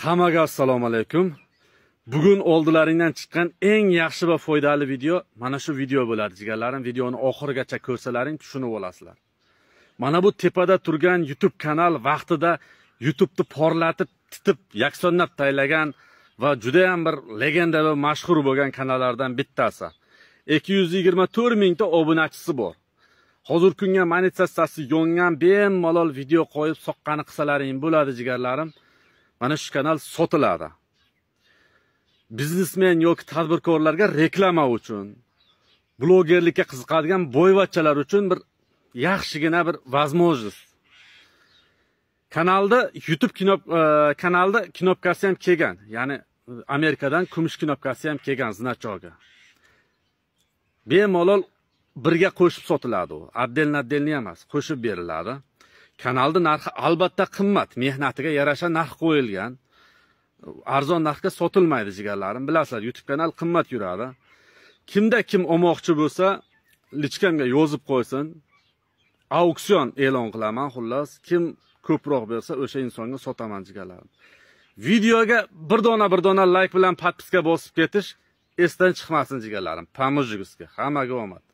Hammaga assalomu alaykum. Bugun oldilaringdan chiqqan eng yaxshi va foydali video mana shu video bo'ladi, jigarlarim. Videoni oxirigacha ko'rsalaring tushunib olasizlar. Mana bu tepada turgan YouTube kanal vaqtida YouTube'ni porlatib, titib, yaksonlab taylagan va juda ham bir legenda va mashhur bo'lgan kanallardan bittasi. 224 mingta obunachisi bor. Hozir kunga monetizatsiyasi yongan bemalol video qo'yib soqqani qilsalaring bo'ladi, jigarlarim. Mana shu kanal sotiladi. Biznesmen yoki tadbirkorlarga reklama uchun blogerlikka qiziqadigan boyvachchalar uchun bir yaxshigina bir возможность. Kanalda youtube kino e, kanalda knopkasi ham kelgan. Ya'ni e, amerikadan kumush knopkasi ham kelgan значогы bemalol birga qo'shib sotiladi u. Отдельно отдельно emas qo'shib beriladi. Kanalni narxi albatta qimmat mehnatiga yarasha narx qo'yilgan. Arzon narxga sotilmaydi jigarlarim. Bilasizlar youtube kanal qimmat yuradi. Kimda kim olmoqchi bo'lsa lichkamga yozib qo'ysin. Auksion e'lon qilaman xullas. Kim ko'proq bersa o'sha insonga sotaman jigarlarim. Videoga bir dona bir dona layk bilan подписка bosib ketish esdan chiqmasin jigarlarim. Поможигizga hammaga omad.